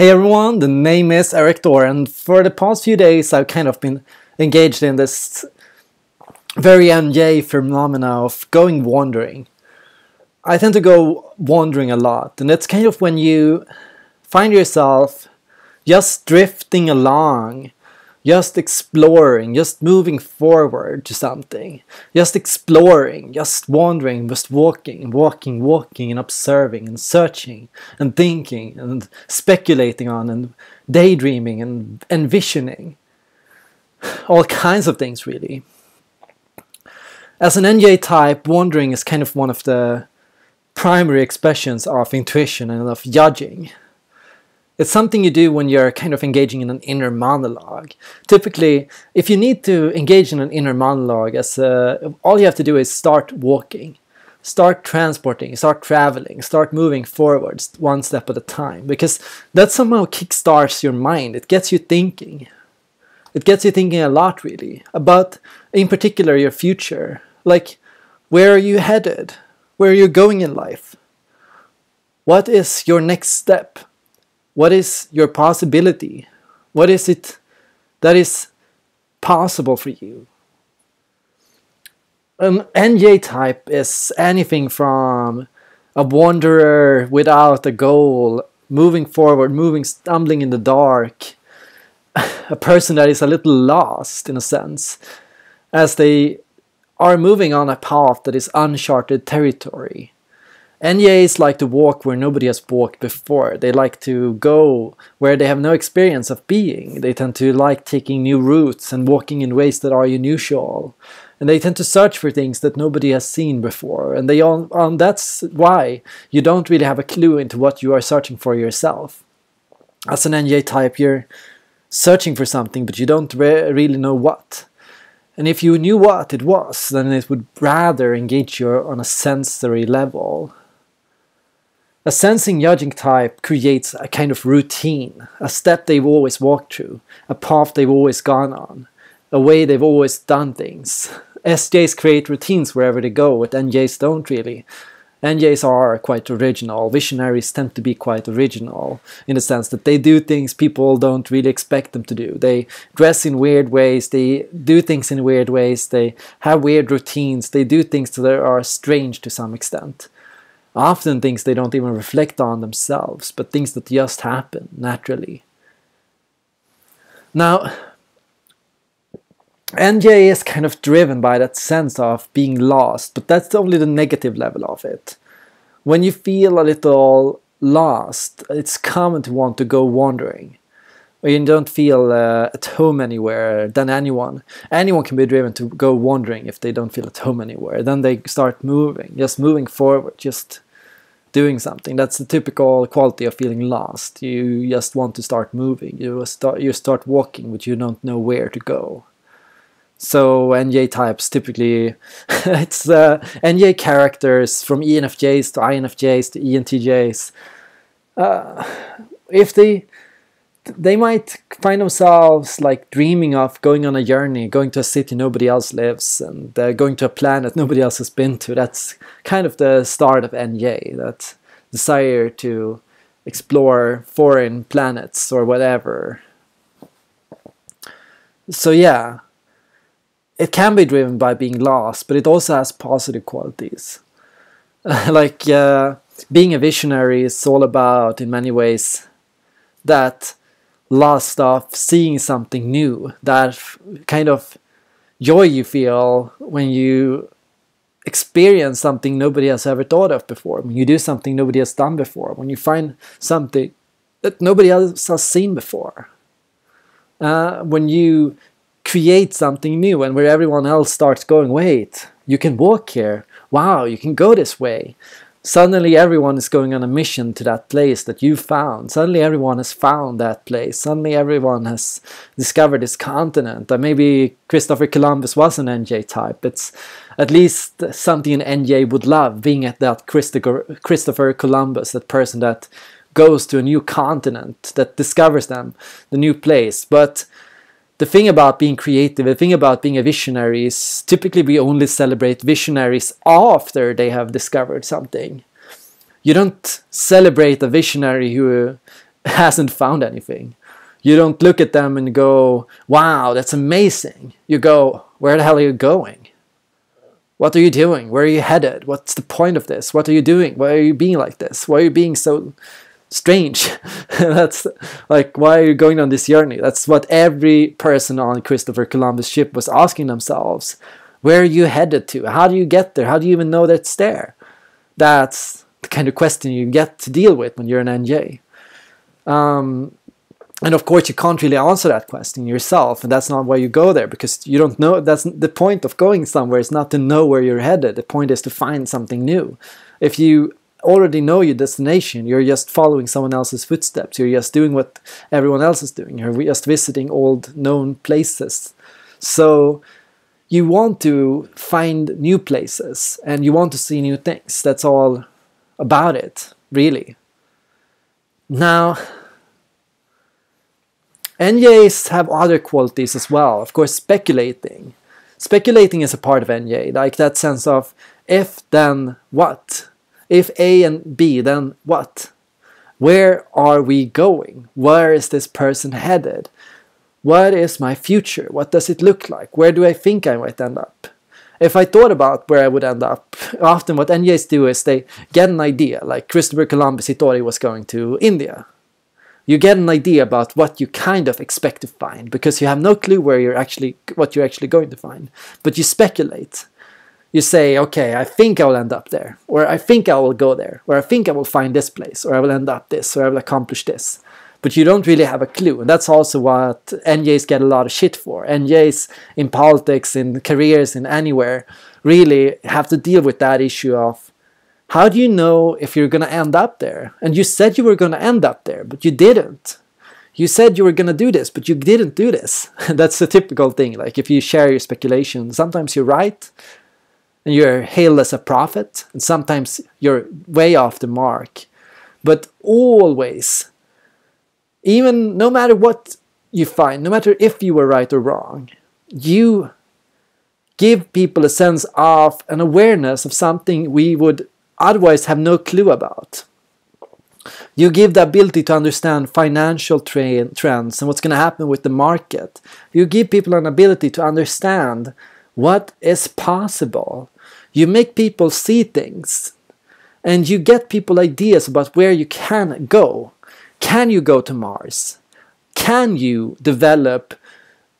Hey everyone, the name is Erik Thor, and for the past few days I've kind of been engaged in this very NJ phenomena of going wandering. I tend to go wandering a lot, and it's kind of when you find yourself just drifting along just exploring, just moving forward to something, just exploring, just wandering, just walking, walking, walking, and observing, and searching, and thinking, and speculating on, and daydreaming, and envisioning. All kinds of things, really. As an NJ type, wandering is kind of one of the primary expressions of intuition and of judging. It's something you do when you're kind of engaging in an inner monologue. Typically, if you need to engage in an inner monologue, as uh, all you have to do is start walking, start transporting, start traveling, start moving forwards one step at a time, because that somehow kickstarts your mind. It gets you thinking. It gets you thinking a lot, really, about, in particular, your future. Like, where are you headed? Where are you going in life? What is your next step? What is your possibility? What is it that is possible for you? An NJ type is anything from a wanderer without a goal, moving forward, moving, stumbling in the dark, a person that is a little lost in a sense, as they are moving on a path that is uncharted territory. NJs like to walk where nobody has walked before. They like to go where they have no experience of being. They tend to like taking new routes and walking in ways that are unusual. And they tend to search for things that nobody has seen before. And they all, um, that's why you don't really have a clue into what you are searching for yourself. As an NJ type, you're searching for something, but you don't re really know what. And if you knew what it was, then it would rather engage you on a sensory level a sensing judging type creates a kind of routine, a step they've always walked through, a path they've always gone on, a way they've always done things. SJs create routines wherever they go, but NJs don't really. NJs are quite original. Visionaries tend to be quite original in the sense that they do things people don't really expect them to do. They dress in weird ways, they do things in weird ways, they have weird routines, they do things that are strange to some extent often things they don't even reflect on themselves, but things that just happen naturally. Now, NJ is kind of driven by that sense of being lost, but that's only the negative level of it. When you feel a little lost, it's common to want to go wandering or you don't feel uh, at home anywhere, then anyone anyone can be driven to go wandering if they don't feel at home anywhere. Then they start moving, just moving forward, just doing something. That's the typical quality of feeling lost. You just want to start moving. You start you start walking, but you don't know where to go. So NJ types typically it's uh, NJ characters from ENFJs to INFJs to ENTJs. Uh, if they they might find themselves like dreaming of going on a journey, going to a city nobody else lives, and uh, going to a planet nobody else has been to. That's kind of the start of NJ, that desire to explore foreign planets or whatever. So, yeah, it can be driven by being lost, but it also has positive qualities. like, uh, being a visionary is all about, in many ways, that lost of seeing something new, that kind of joy you feel when you experience something nobody has ever thought of before, when you do something nobody has done before, when you find something that nobody else has seen before. Uh, when you create something new and where everyone else starts going, wait, you can walk here. Wow, you can go this way. Suddenly everyone is going on a mission to that place that you found. Suddenly everyone has found that place. Suddenly everyone has discovered this continent. Or maybe Christopher Columbus was an NJ type. It's at least something an NJ would love, being at that Christopher Columbus, that person that goes to a new continent, that discovers them, the new place. But the thing about being creative, the thing about being a visionary is typically we only celebrate visionaries after they have discovered something. You don't celebrate a visionary who hasn't found anything. You don't look at them and go, wow, that's amazing. You go, where the hell are you going? What are you doing? Where are you headed? What's the point of this? What are you doing? Why are you being like this? Why are you being so strange? That's like, why are you going on this journey? That's what every person on Christopher Columbus ship was asking themselves. Where are you headed to? How do you get there? How do you even know that it's there? That's the kind of question you get to deal with when you're an NJ. Um, and of course, you can't really answer that question yourself, and that's not why you go there because you don't know. That's the point of going somewhere is not to know where you're headed. The point is to find something new. If you already know your destination, you're just following someone else's footsteps. You're just doing what everyone else is doing. You're just visiting old known places. So you want to find new places and you want to see new things. That's all about it, really. Now, NJs have other qualities as well. Of course, speculating. Speculating is a part of NJ, like that sense of if then what? If A and B, then what? Where are we going? Where is this person headed? What is my future? What does it look like? Where do I think I might end up? If I thought about where I would end up, often what NJs do is they get an idea, like Christopher Columbus, he thought he was going to India you get an idea about what you kind of expect to find because you have no clue where you're actually what you're actually going to find but you speculate you say okay i think i will end up there or i think i will go there or i think i will find this place or i will end up this or i will accomplish this but you don't really have a clue and that's also what njs get a lot of shit for njs in politics in careers in anywhere really have to deal with that issue of how do you know if you're going to end up there? And you said you were going to end up there, but you didn't. You said you were going to do this, but you didn't do this. That's a typical thing. Like if you share your speculation, sometimes you're right and you're hailed as a prophet, and sometimes you're way off the mark. But always, even no matter what you find, no matter if you were right or wrong, you give people a sense of an awareness of something we would otherwise have no clue about. You give the ability to understand financial trends and what's going to happen with the market. You give people an ability to understand what is possible. You make people see things and you get people ideas about where you can go. Can you go to Mars? Can you develop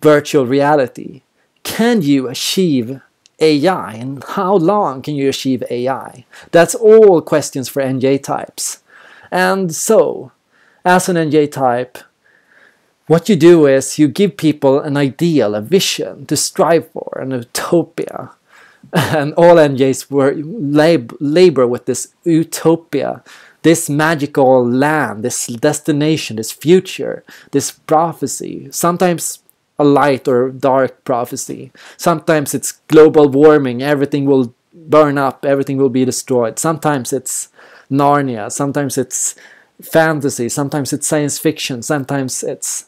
virtual reality? Can you achieve AI and how long can you achieve AI? That's all questions for NJ types. And so, as an NJ type, what you do is you give people an ideal, a vision to strive for, an utopia. And all NJs were lab labor with this utopia, this magical land, this destination, this future, this prophecy. Sometimes a light or dark prophecy. Sometimes it's global warming, everything will burn up, everything will be destroyed. Sometimes it's Narnia, sometimes it's fantasy, sometimes it's science fiction, sometimes it's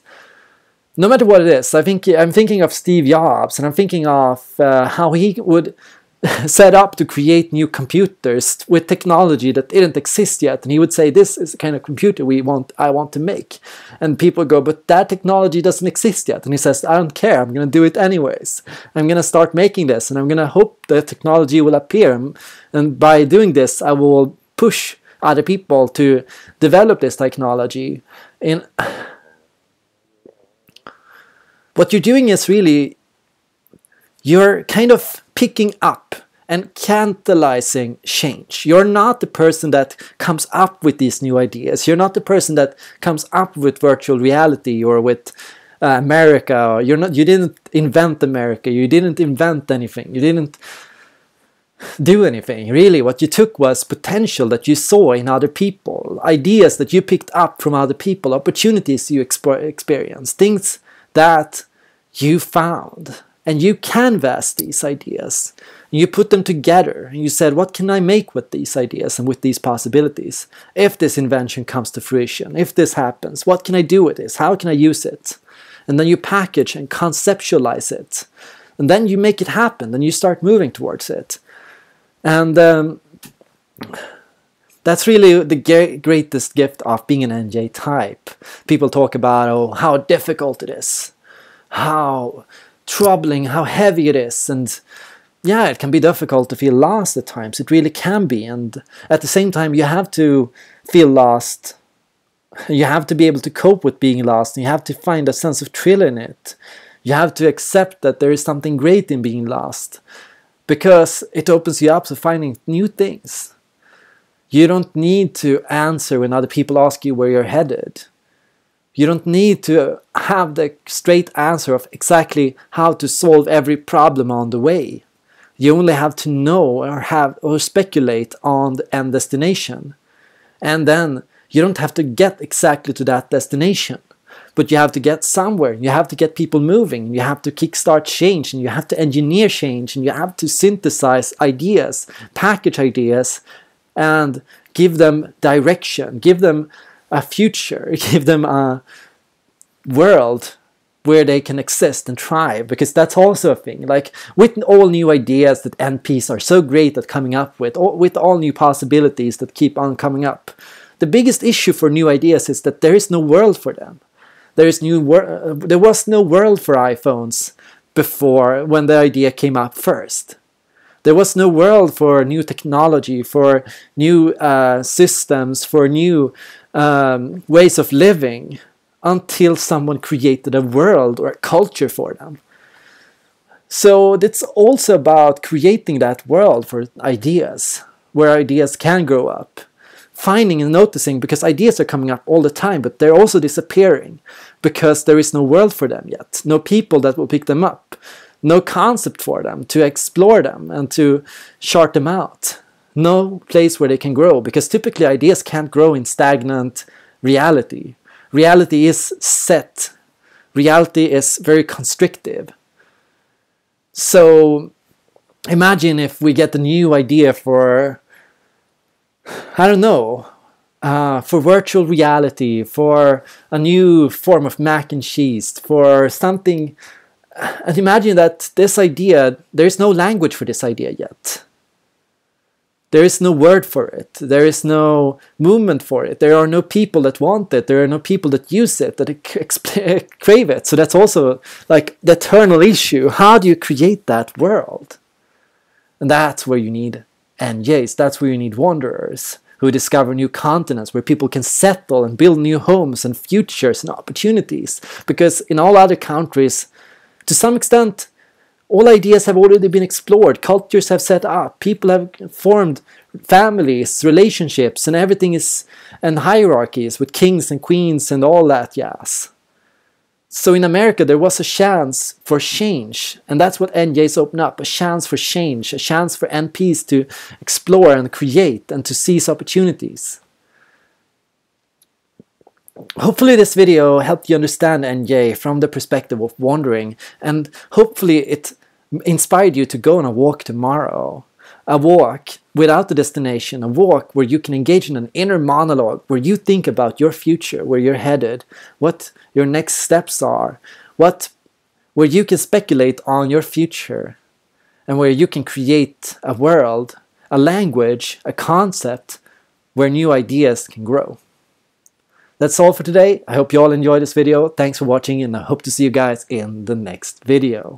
no matter what it is. I think I'm thinking of Steve Jobs and I'm thinking of uh, how he would set up to create new computers with technology that didn't exist yet. And he would say this is the kind of computer we want I want to make. And people go but that technology doesn't exist yet. And he says I don't care. I'm going to do it anyways. I'm going to start making this and I'm going to hope the technology will appear. And by doing this I will push other people to develop this technology. In what you're doing is really you're kind of picking up and catalyzing change. You're not the person that comes up with these new ideas. You're not the person that comes up with virtual reality or with uh, America. You're not. You didn't invent America. You didn't invent anything. You didn't do anything. Really, what you took was potential that you saw in other people, ideas that you picked up from other people, opportunities you experienced, things that you found and you canvass these ideas. You put them together and you said, what can I make with these ideas and with these possibilities? If this invention comes to fruition, if this happens, what can I do with this? How can I use it? And then you package and conceptualize it. And then you make it happen, then you start moving towards it. And um, that's really the greatest gift of being an NJ type. People talk about oh how difficult it is, how troubling, how heavy it is, and yeah, it can be difficult to feel lost at times. It really can be, and at the same time, you have to feel lost. You have to be able to cope with being lost, and you have to find a sense of thrill in it. You have to accept that there is something great in being lost, because it opens you up to finding new things. You don't need to answer when other people ask you where you're headed. You don't need to have the straight answer of exactly how to solve every problem on the way. You only have to know or have or speculate on the end destination. And then you don't have to get exactly to that destination. But you have to get somewhere. You have to get people moving. You have to kickstart change and you have to engineer change and you have to synthesize ideas, package ideas, and give them direction, give them a future, give them a world where they can exist and thrive because that's also a thing. Like with all new ideas that nps are so great at coming up with or with all new possibilities that keep on coming up the biggest issue for new ideas is that there is no world for them. There is new wor- there was no world for iphones before when the idea came up first. There was no world for new technology, for new uh, systems, for new um, ways of living until someone created a world or a culture for them. So it's also about creating that world for ideas, where ideas can grow up. Finding and noticing because ideas are coming up all the time, but they're also disappearing because there is no world for them yet, no people that will pick them up no concept for them to explore them and to chart them out. No place where they can grow because typically ideas can't grow in stagnant reality. Reality is set, reality is very constrictive. So imagine if we get a new idea for, I don't know, uh, for virtual reality, for a new form of mac and cheese, for something and imagine that this idea, there is no language for this idea yet. There is no word for it. There is no movement for it. There are no people that want it. There are no people that use it, that crave it. So that's also like the eternal issue. How do you create that world? And that's where you need NJs. That's where you need wanderers who discover new continents where people can settle and build new homes and futures and opportunities. Because in all other countries, to some extent, all ideas have already been explored, cultures have set up, people have formed families, relationships, and everything is, and hierarchies with kings and queens and all that jazz. So in America, there was a chance for change, and that's what NJs opened up a chance for change, a chance for NPs to explore and create and to seize opportunities. Hopefully this video helped you understand NJ from the perspective of wandering and hopefully it inspired you to go on a walk tomorrow. A walk without a destination, a walk where you can engage in an inner monologue, where you think about your future, where you're headed, what your next steps are, what where you can speculate on your future, and where you can create a world, a language, a concept where new ideas can grow. That's all for today. I hope you all enjoyed this video. Thanks for watching and I hope to see you guys in the next video.